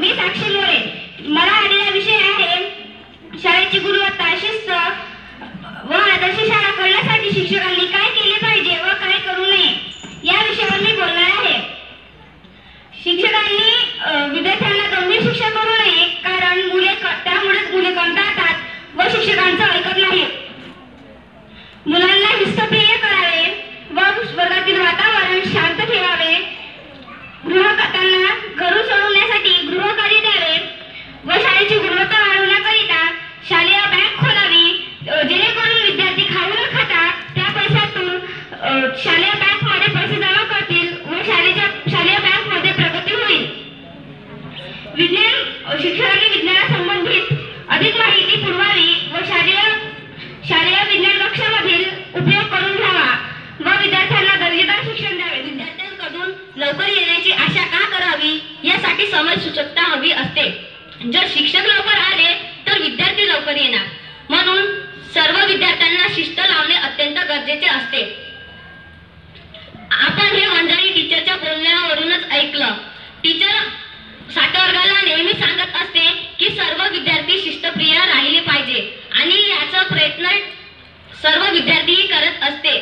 మీ సాక్షిలోనే మన शालेय बँकमध्ये पैसे जमा करतील व शालेच्या शालेय बँकमध्ये प्रगती होईल. विज्ञान अ, शिक्षकांनी विज्ञानासंबंधित अधिक माहिती पुरवावी व शालेय शालेय विज्ञान कक्षामधील उपयोग करून घ्यावा. व विद्यार्थ्यांना दर्जेदार शिक्षण द्यावे. विद्यार्थ्यांकडून लवकर येण्याची आशा का करावी? यासाठी समज सूचकता हवी असते. जर शिक्षक लवकर आले तर विद्यार्थी लवकर येणार. म्हणून सर्व विद्यार्थ्यांना शिस्त लावणे अत्यंत गरजेचे असते. ऐकलं. टीचर सातव्या वर्गाला नेहमी सांगत असते की सर्व विद्यार्थी शिस्तप्रिय राहिले पाहिजे आणि याचा प्रयत्न सर्व विद्यार्थी करत असते.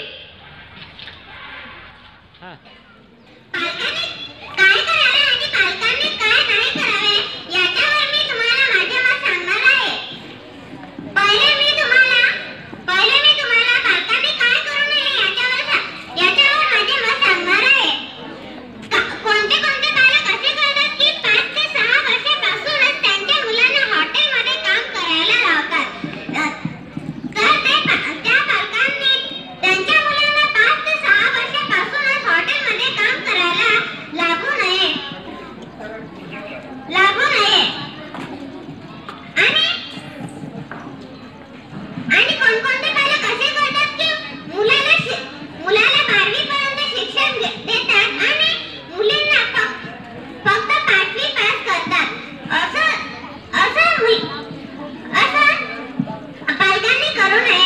কারণে